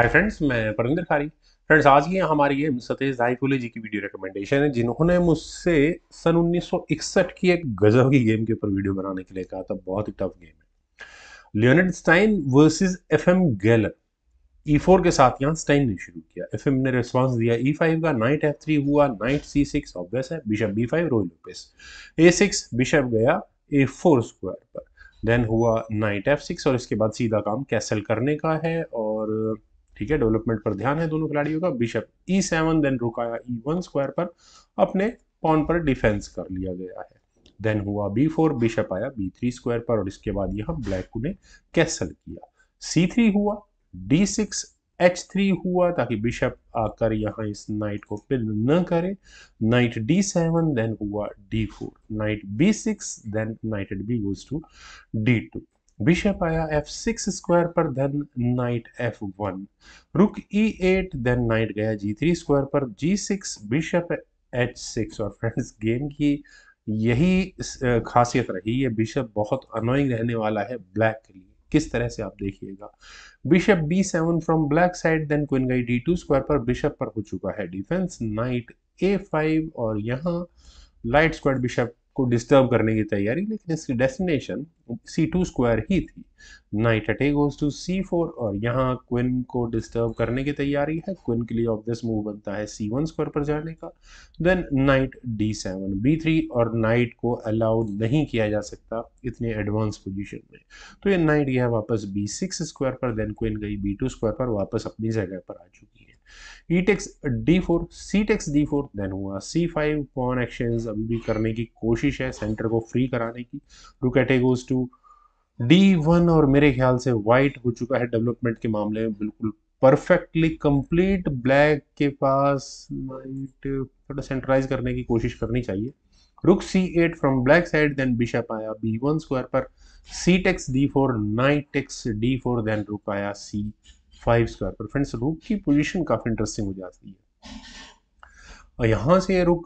Hi friends मैं परिंदर खारी। Friends आज की हमारी गेम सतेज दाईकुले जी की वीडियो रिकमेंडेशन है, जिन्होंने मुझसे सन 1961 की एक गजब की गेम के ऊपर वीडियो बनाने के लिए कहा था। बहुत ही टफ गेम है। Leonid Stein versus FM Geller E4 के साथ यहाँ स्टाइन ने शुरू किया। एफएम ने रिस्पांस दिया E5 का नाइट F3 हुआ नाइट C6 ऑब्वियस है bishop B5 Ruy Lopez A6 bishop गया A4 स्क्वायर पर। देन हुआ नाइट F6 और इसके बाद सीधा काम कैसल करने का है और ठीक है डेवलपमेंट पर ध्यान है दोनों खिलाड़ियों का bishop e seven then rook आया ई वन स्क्वायर पर अपने पॉन पर डिफेंस कर लिया गया है। देन हुआ बी फोर बिशप आया बी थ्री स्क्वायर पर और इसके बाद यह ब्लैक ने कैसल किया। सी थ्री हुआ डी सिक्स एच थ्री हुआ ताकि बिशप आकर यहाँ इस नाइट को पिल न करे। नाइट डी सेवन देन हुआ D four knight B six then knight B goes to D two bishop आया एफ़ सिक्स स्क्वायर पर then knight F one rook E eight then night गया जी three square पर। G six bishop H six और friends game की यही खासियत रही है बिशप बहुत अनोइंग रहने वाला है ब्लैक के लिए। किस तरह से आप देखिएगा। Bishop B seven from black side then queen गई डी टू स्क्वायर पर। बिशप पर हो चुका है डिफेंस नाइट ए फाइव और यहाँ लाइट स्क्वायर बिशप को डिस्टर्ब करने की तैयारी, लेकिन इसकी डेस्टिनेशन सी टू स्क्वायर ही थी। नाइट अटे गोज टू सी फोर और यहाँ क्विन को डिस्टर्ब करने की तैयारी है। क्विन के लिए ऑब्वियस मूव बनता है सी वन स्क्वायर पर जाने का। Then knight D seven B three और नाइट को अलाउ नहीं किया जा सकता इतने एडवांस पोजीशन में। तो ये नाइट यह वापस बी सिक्स स्क्वायर पर देन क्विन गई बी टू स्क्वायर पर, वापस अपनी जगह पर आ चुकी है। E takes D four C takes then हुआ सी पॉन एक्सचेंज अभी भी करने की कोशिश है सेंटर को फ्री कराने की। रुक एट गोज टू डी और मेरे ख्याल से वाइट हो चुका है डेवलपमेंट के मामले में। बिल्कुल परफेक्टली कंप्लीट ब्लैक के पास नाइट थोड़ा सेंट्रलाइज करने की कोशिश करनी चाहिए। Rook C eight from black side then bishop आया बी वन स्क्वायर पर। C takes D four knight takes D four then rook आया सी फाइव स्क्वायर पर फ्रेंड्स रुक की पोजीशन काफ़ी इंटरेस्टिंग हो जाती है। और यहाँ से रुक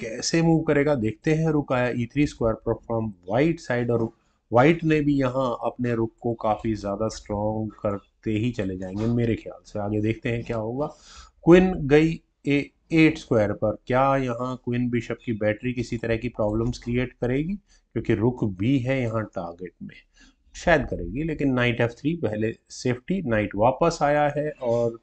कैसे मूव करेगा? देखते हैं रुक आया ई थ्री स्क्वायर पर फ्रॉम वाइट साइड और वाइट ने भी यहाँ अपने रुक को काफ़ी ज़्यादा स्ट्रॉन्ग करते ही चले जाएँगे मेरे ख्याल से। आगे देखते हैं क्या होगा। क्विन गई ए एट स्क्वायर पर। क्या यहाँ क्विन बिशप की बैटरी किसी तरह की प्रॉब्लम्स क्रिएट करेगी? क्योंकि रुक भी है यहाँ टारगेट में। शायद करेगी, लेकिन नाइट एफ़ थ्री, पहले सेफ्टी, नाइट वापस आया है और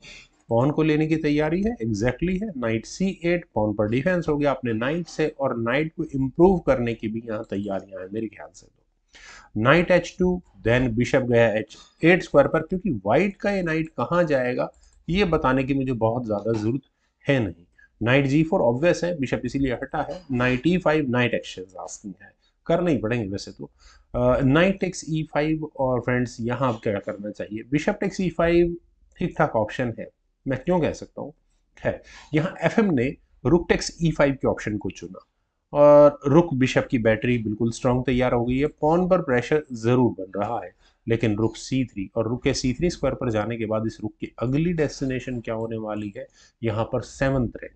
पॉन को लेने की तैयारी है एग्जैक्टली exactly है। नाइट सी एट, पॉन पर डिफेंस हो गया अपने नाइट से और नाइट को इम्प्रूव करने की भी यहाँ तैयारियाँ हैं, मेरे ख्याल से तो। Knight H two then bishop गया एच एट स्क्वायर पर, क्योंकि वाइट का ये नाइट कहाँ जाएगा, ये बताने की मुझे बहुत ज़्यादा ज़रूरत है नहीं। नाइट जी फोर ऑब्वियस है, बिशप इसीलिए हटा है। Knight E five knight exchange asking है। करना ही पड़ेंगे वैसे तो। नाइट टेक्स ई फाइव और फ्रेंड्स यहाँ क्या करना चाहिए? बिशप टेक्स ई फाइव ठीक ठाक ऑप्शन है। मैं क्यों कह सकता हूँ? है यहाँ एफ़ ने रुक टेक्स ई फाइव के ऑप्शन को चुना और रुक बिशप की बैटरी बिल्कुल स्ट्रांग तैयार हो गई है। पॉन पर प्रेशर ज़रूर बन रहा है, लेकिन रुक सी थ्री और रुक के सी थ्री स्क्वायर पर जाने के बाद इस रुक की अगली डेस्टिनेशन क्या होने वाली है? यहाँ पर सेवंथ रैंक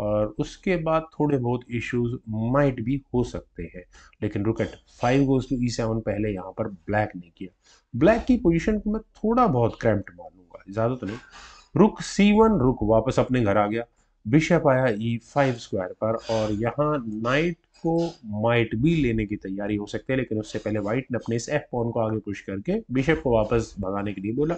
और उसके बाद थोड़े बहुत इश्यूज़ माइट भी हो सकते हैं। लेकिन रुकेट five goes to E seven पहले यहाँ पर ब्लैक ने किया। ब्लैक की पोजीशन को मैं थोड़ा बहुत क्रैम्प्ड मानूँगा ज़्यादा तो नहीं। रुक सी वन रुक वापस अपने घर आ गया। बिशप आया ई फाइव स्क्वायर पर और यहाँ नाइट को माइट भी लेने की तैयारी हो सकती है, लेकिन उससे पहले व्हाइट ने अपने इस एफ़ पॉन को आगे पुश करके बिशप को वापस भगाने के लिए बोला।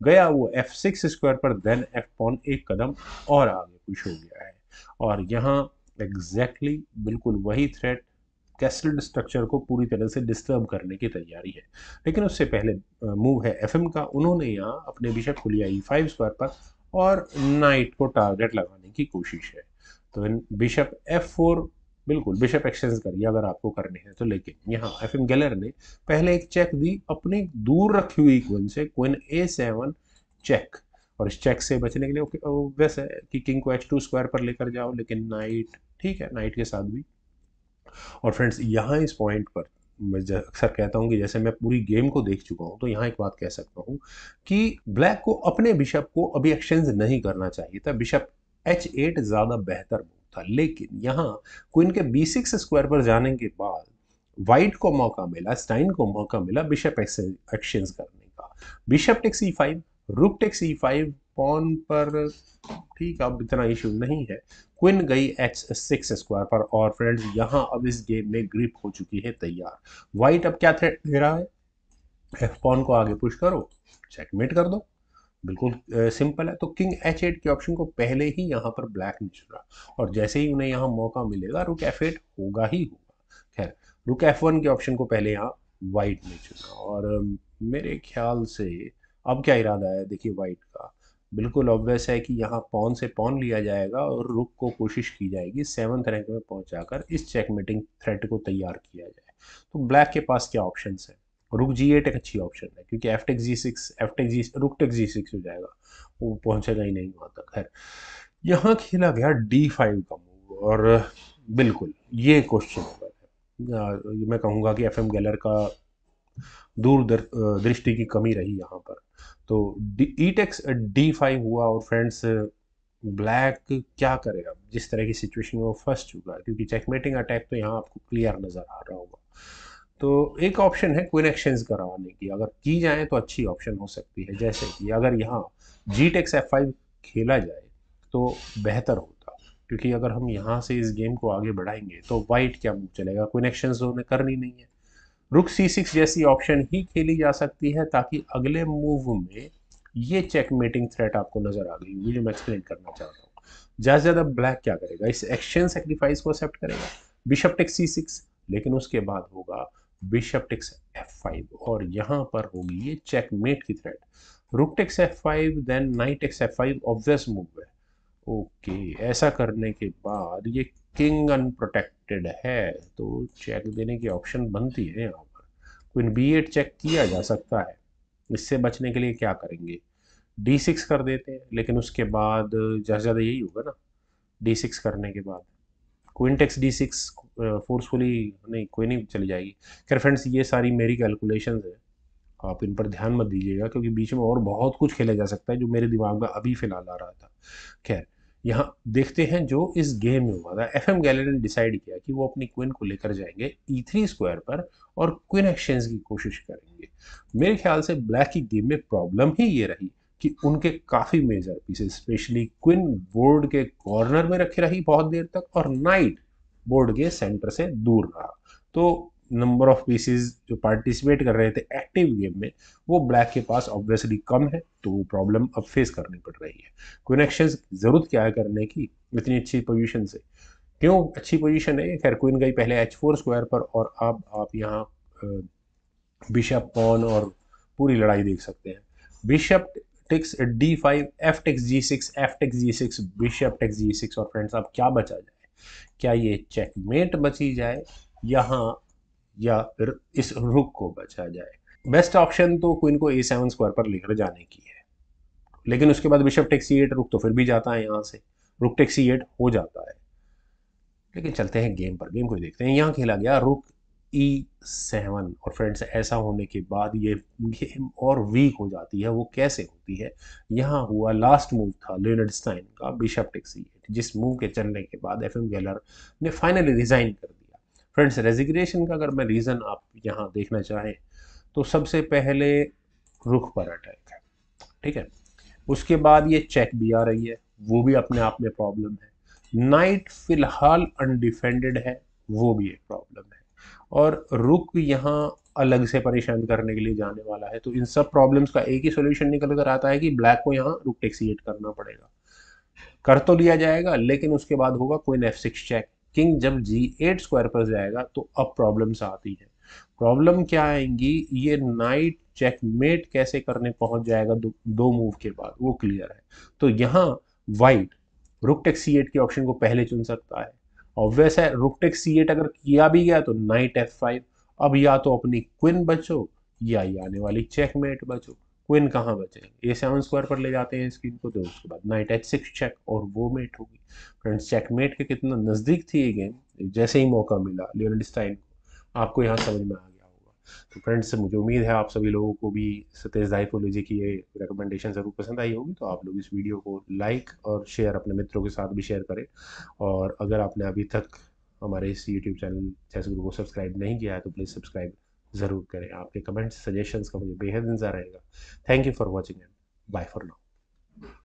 गया वो एफ़ सिक्स स्क्वायर पर देन एफ़ पॉन एक कदम और आगे पुश हो गया है। और यहाँ एग्जैक्टली exactly बिल्कुल वही थ्रेट कैसल्ड स्ट्रक्चर को पूरी तरह से डिस्टर्ब करने की तैयारी है। लेकिन उससे पहले मूव है एफ़ का, उन्होंने यहाँ अपने बिशप को लिया ई फाइव स्क्वायर पर और नाइट को टारगेट लगाने की कोशिश है। तो इन बिशप एफ़ फोर बिल्कुल बिशप एक्सचेंज करिए अगर आपको करने हैं तो लेकिन यहाँ एफ़ एम गैलर ने पहले एक चेक दी, अपनी दूर रखी हुई क्विन से क्विन ए सेवन चेक और इस चेक से बचने के लिए वैसे है कि किंग को एच टू स्क्वायर पर लेकर जाओ, लेकिन नाइट ठीक है नाइट के साथ भी। और फ्रेंड्स यहाँ इस पॉइंट पर मैं अक्सर कहता हूँ कि जैसे मैं पूरी गेम को देख चुका हूँ तो यहाँ एक बात कह सकता हूँ कि ब्लैक को अपने बिशप को अभी एक्सचेंज नहीं करना चाहिए था। बिशप एच एट ज़्यादा बेहतर मूव था, लेकिन यहाँ क्वीन के बी सिक्स स्क्वायर पर जाने के बाद वाइट को मौका मिला स्टाइन को मौका मिला बिशप एक्सचेंज करने का। Bishop takes E five rook take C five pawn पर ठीक अब इतना इशू नहीं है। क्विन गई एच सिक्स स्क्वायर पर और फ्रेंड्स, यहाँ अब इस गेम में ग्रिप हो चुकी है, तैयार। व्हाइट अब क्या थ्रेट दे रहा है। एफ़ पॉन को आगे पुश करो, चेकमेट कर दो। बिल्कुल सिंपल है। तो किंग एच एट के ऑप्शन को पहले ही यहाँ पर ब्लैक ने चुना। और जैसे ही उन्हें यहाँ मौका मिलेगा, रुक एफ़ एट होगा ही होगा। खैर, रुक एफ़ वन के ऑप्शन को पहले यहाँ वाइट ने चुना। और मेरे ख्याल से अब क्या इरादा है? देखिए वाइट का। बिल्कुल ऑब्वियस है कि यहाँ पॉन से पॉन लिया जाएगा और रुक को कोशिश की जाएगी सेवन्थ रैंक में पहुंचाकर इस चेकमेटिंग थ्रेट को तैयार किया जाए। तो ब्लैक के पास क्या ऑप्शन है? रुक जी एट एक अच्छी ऑप्शन है, क्योंकि F take G six F take G rook take G six हो जाएगा। वो पहुंचेगा ही नहीं वहाँ तक। खैर, यहाँ खेला गया डी फाइव का मूव और बिल्कुल, ये क्वेश्चन मैं कहूँगा कि एफ़ एम गैलर का दूर दृष्टि की कमी रही यहाँ पर। तो ई टेक्स डी फाइव हुआ और फ्रेंड्स ब्लैक क्या करेगा जिस तरह की सिचुएशन में वो फंस चुका है, क्योंकि चेकमेटिंग अटैक तो यहाँ आपको क्लियर नज़र आ रहा होगा। तो एक ऑप्शन है क्विन एक्सचेंज करवाने की। अगर की जाए तो अच्छी ऑप्शन हो सकती है। जैसे कि अगर यहाँ जी टेक्स एफ़ फाइव खेला जाए तो बेहतर होता, क्योंकि अगर हम यहाँ से इस गेम को आगे बढ़ाएँगे तो वाइट क्या मूव चलेगा? क्विन एक्सचेंज तो उन्हें करनी नहीं है। रुक सी सिक्स जैसी ऑप्शन ही खेली जा सकती है ताकि अगले मूव में ये चेकमेटिंग थ्रेट आपको नज़र आ गई। जो मैं एक्सप्लेन करना चाहता हूँ। ज़्यादा से ज़्यादा ब्लैक क्या करेगा? इस एक्सचेंज सेक्रीफाइस को एक्सेप्ट करेगा? बिशप टेक्स सी सिक्स लेकिन उसके बाद होगा बिशप टेक्स एफ़ फाइव और यहाँ पर होगी ये चेकमेट की threat rook takes F five then knight takes F five obvious move है। ओके ऐसा करने के बाद ये किंग अनप्रोटेक्टेड है तो चेक देने की ऑप्शन बनती है यहाँ पर। क्विन बी एट चेक किया जा सकता है। इससे बचने के लिए क्या करेंगे? डी सिक्स कर देते हैं, लेकिन उसके बाद ज़्यादा ज़्यादा यही होगा ना डी सिक्स करने के बाद। क्विंटेक्स डी सिक्स फोर्सफुली नहीं, कोई नहीं चली जाएगी। खैर फ्रेंड्स ये सारी मेरी कैलकुलेशन है। आप इन पर ध्यान मत दीजिएगा, क्योंकि बीच में और बहुत कुछ खेला जा सकता है, जो मेरे दिमाग में अभी फ़िलहाल आ रहा था। खैर यहाँ देखते हैं जो इस गेम में हुआ था। एफ़ एम गैलरी ने डिसाइड किया कि वो अपनी क्विन को लेकर जाएँगे ई थ्री स्क्वायर पर और क्विन एक्सचेंज की कोशिश करेंगे। मेरे ख्याल से ब्लैक की गेम में प्रॉब्लम ही ये रही कि उनके काफ़ी major pieces specially queen board के कॉर्नर में रखी रही बहुत देर तक और नाइट बोर्ड के सेंटर से दूर रहा। तो नंबर ऑफ़ पीसेस जो पार्टिसिपेट कर रहे थे एक्टिव गेम में, वो ब्लैक के पास ऑब्वियसली कम है तो वो प्रॉब्लम अब फेस करनी पड़ रही है। क्विन ज़रूरत क्या है करने की? इतनी अच्छी पोजीशन से। क्यों अच्छी पोजीशन है? खैर क्विन गई पहले एच फोर स्क्वायर पर, और अब आप यहाँ बिशप पॉन और पूरी लड़ाई देख सकते हैं। Bishop takes D five F takes G six F takes G six bishop takes G six और फ्रेंड्स अब क्या बचा जाए? क्या ये चेकमेट बची जाए? यहाँ या फिर इस रुक को बचा जाए। बेस्ट ऑप्शन तो क्वीन को ए सेवन स्क्वायर पर लेकर जाने की है। लेकिन उसके बाद बिशप टेक्सी एट रुक तो फिर भी जाता है यहाँ से। रुक टेक्सी एट हो जाता है। लेकिन चलते हैं गेम पर। गेम को देखते हैं। यहाँ खेला गया रुक ई सेवन और फ्रेंड्स ऐसा होने के बाद ये गेम और वीक हो जाती है। वो कैसे होती है? यहाँ हुआ लास्ट मूव था लेनर्ड स्टाइन का बिशप टेक्सी जिस मूव के चलने के बाद एफ़ एम गैलर ने फाइनली रिजाइन कर दिया। फ्रेंड्स रेजिग्रेशन का अगर मैं रीज़न आप यहाँ देखना चाहें तो सबसे पहले रुख पर अटैक है, ठीक है? उसके बाद ये चेक भी आ रही है, वो भी अपने आप में प्रॉब्लम है। नाइट फ़िलहाल अनडिफेंडेड है, वो भी एक प्रॉब्लम है। और रुक यहाँ अलग से परेशान करने के लिए जाने वाला है तो इन सब प्रॉब्लम्स का एक ही सोल्यूशन निकल कर आता है कि ब्लैक को यहाँ रुक टेक्सीट करना पड़ेगा। कर तो लिया जाएगा, लेकिन उसके बाद होगा, कोई एफ़ सिक्स चेक किंग जब जी एट स्क्वायर पर जाएगा तो अब प्रॉब्लम्स आती है। प्रॉब्लम क्या आएँगी? ये नाइट चेकमेट कैसे करने पहुँच जाएगा दो, दो मूव के बाद वो क्लियर है। तो यहाँ white rook take C eight के ऑप्शन को पहले चुन सकता है। ऑब्वियस है रुक टेक सी एट अगर किया भी गया तो नाइट एफ़ फाइव अब या तो अपनी क्विन बचो या आने वाली चेकमेट बचो। क्विन कहाँ बचेंगे? ए सेवन स्क्वायर पर ले जाते हैं स्क्रीन को तो उसके बाद नाइट एच सिक्स चेक और वो मेट होगी। फ्रेंड्स चेकमेट के कितना नज़दीक थी ये गेम जैसे ही मौका मिला लियोनल स्टाइन को। आपको यहाँ समझ में आ गया होगा। तो फ्रेंड्स मुझे उम्मीद है आप सभी लोगों को भी सतेज दाइफोलॉजी की ये रिकमेंडेशन ज़रूर पसंद आई होगी तो आप लोग इस वीडियो को लाइक और शेयर अपने मित्रों के साथ भी शेयर करें। और अगर आपने अभी तक हमारे इस यूट्यूब चैनल चैस गुरु को सब्सक्राइब नहीं किया है तो प्लीज़ सब्सक्राइब ज़रूर करें। आपके कमेंट्स सजेशंस का मुझे बेहद इंतज़ार रहेगा। Thank you for watching and bye for now